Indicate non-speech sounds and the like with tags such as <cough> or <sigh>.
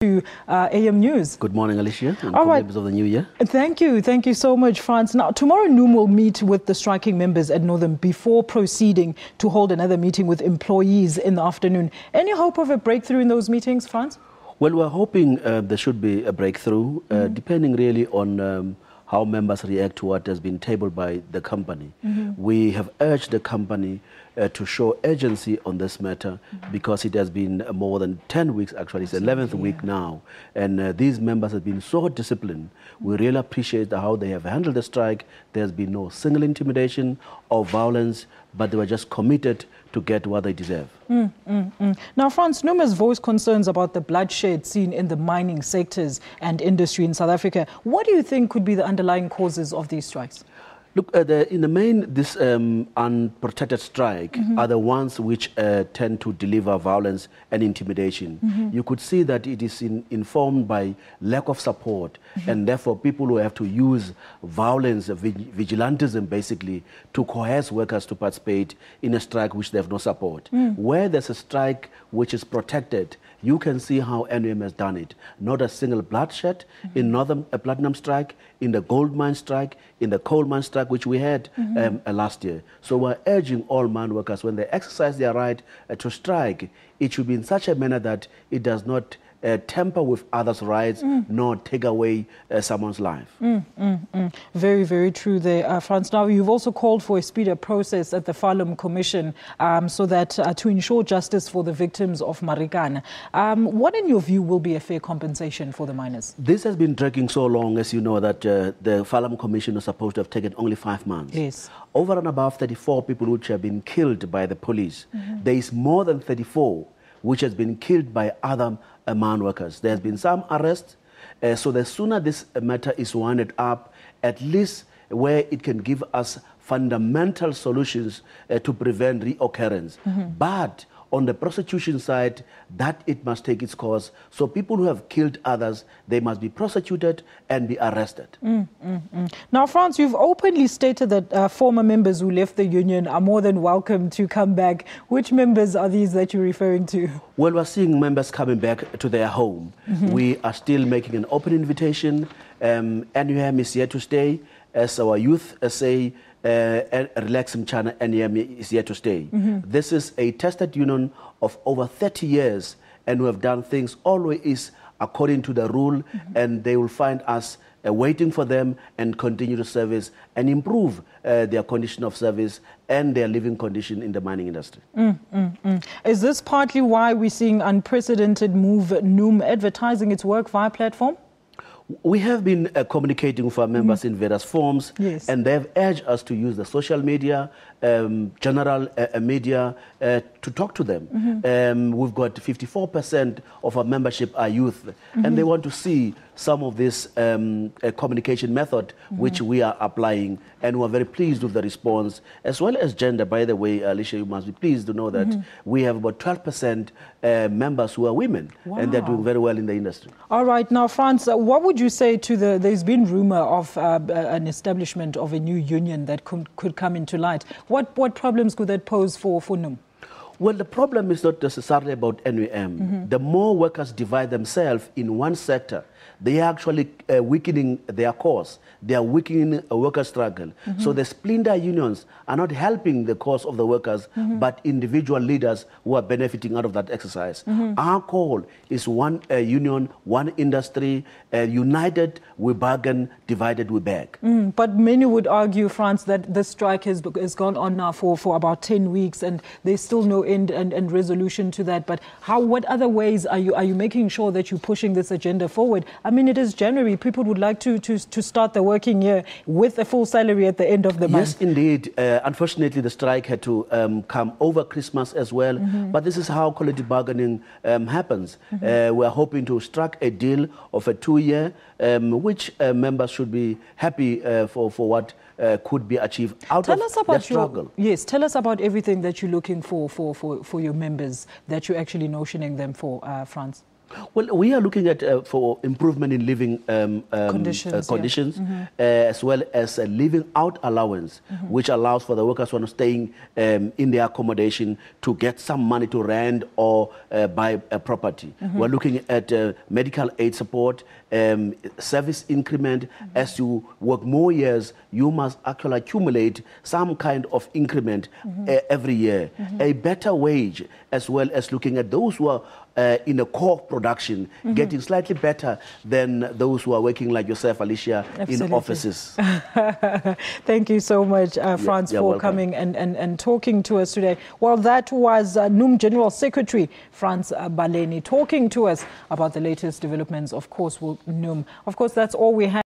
to uh, AM News. Good morning, Alicia, and All right. members of the new year. Thank you. Thank you so much, Frans. Now, tomorrow NUM will meet with the striking members at Northam before proceeding to hold another meeting with employees in the afternoon. Any hope of a breakthrough in those meetings, Frans? Well, we're hoping uh, there should be a breakthrough, uh, Mm-hmm. depending really on um, how members react to what has been tabled by the company. Mm-hmm. We have urged the company uh, to show urgency on this matter Mm-hmm. because it has been more than 10 weeks, actually, it's 11th week now, and uh, these members have been so disciplined. We really appreciate how they have handled the strike. There's been no single intimidation or violence, but they were just committed to get what they deserve. Now, Frans, NUM has voiced concerns about the bloodshed seen in the mining sectors and industry in South Africa. What do you think could be the underlying causes of these strikes? Look, uh, the, in the main, this um, unprotected strike Mm-hmm. are the ones which uh, tend to deliver violence and intimidation. Mm-hmm. You could see that it is in, informed by lack of support, Mm-hmm. and therefore people who have to use violence, vig- vigilantism basically, to coerce workers to participate in a strike which they have no support. Mm. Where there's a strike which is protected, you can see how NUM has done it. Not a single bloodshed Mm-hmm. in Northam uh, Platinum strike, in the gold mine strike, in the coal mine strike, which we had Mm-hmm. um, uh, last year. So we're urging all mine workers, when they exercise their right uh, to strike, it should be in such a manner that it does not uh, tamper with others' rights Mm. nor take away uh, someone's life. Very, very true there, uh, Frans. Now, you've also called for a speedier process at the Farlam Commission um, so that uh, to ensure justice for the victims of Marikana. Um, what, in your view, will be a fair compensation for the miners? This has been dragging so long, as you know, that uh, the Farlam Commission was supposed to have taken only five months. Yes. Over and above 34 people which have been killed by the police, there is more than 34 which has been killed by other uh, mine workers. There has been some arrests. Uh, so the sooner this matter is winded up, at least where it can give us fundamental solutions uh, to prevent reoccurrence. But on the prosecution side, that it must take its course. So people who have killed others, they must be prosecuted and be arrested. Now, Frans, you've openly stated that uh, former members who left the union are more than welcome to come back. Which members are these that you're referring to? Well, we're seeing members coming back to their home. We are still making an open invitation. Um, NUM is here to stay. As our youth say, uh, and Relax China NUM is here to stay. This is a tested union of over 30 years, and we have done things always according to the rule, and they will find us uh, waiting for them and continue to service and improve uh, their condition of service and their living condition in the mining industry. Is this partly why we're seeing unprecedented move NUM advertising its work via platform? We have been uh, communicating with our members in various forms, Yes. and they have urged us to use the social media, um, general uh, uh, media, uh, to talk to them. Um, we've got 54% of our membership are youth, and they want to see some of this um, uh, communication method which we are applying, and we're very pleased with the response, as well as gender. By the way, Alicia, you must be pleased to know that we have about 12% uh, members who are women, and they're doing very well in the industry. All right, now, Frans, uh, what would you say to the? There's been rumor of uh, an establishment of a new union that could, could come into light. What what problems could that pose for for NUM? Well, the problem is not necessarily about NUM. The more workers divide themselves in one sector, they are actually uh, weakening their cause. They are weakening a worker struggle. So the splinter unions are not helping the cause of the workers, but individual leaders who are benefiting out of that exercise. Our call is one uh, union, one industry, uh, united we bargain, divided we beg. Mm, but many would argue, Frans, that the strike has, has gone on now for, for about 10 weeks and there's still no end and, and resolution to that. But how, what other ways are you, are you making sure that you're pushing this agenda forward? I mean, it is January. People would like to, to, to start the working year with a full salary at the end of the month. Yes, indeed. Uh, unfortunately, the strike had to um, come over Christmas as well. But this is how collective bargaining um, happens. Uh, we are hoping to strike a deal of a two-year, um, which uh, members should be happy uh, for, for what uh, could be achieved out Tell of us about struggle. your yes. Tell us about everything that you're looking for for, for, for your members that you're actually notioning them for, uh, Frans. Well, we are looking at uh, for improvement in living um, um, Conditions, yeah. uh, conditions uh, as well as a living out allowance, which allows for the workers who are staying um, in their accommodation to get some money to rent or uh, buy a property. We're looking at uh, medical aid support, um, service increment. As you work more years, you must actually accumulate some kind of increment uh, every year. A better wage, as well as looking at those who are uh, in a core production, getting slightly better than those who are working like yourself, Alicia, Absolutely. in offices. <laughs> Thank you so much, uh, Frans, you're for welcome. coming and, and, and talking to us today. Well, that was uh, NUM General Secretary Frans uh, Baleni talking to us about the latest developments, of course, with NUM. Of course, that's all we have.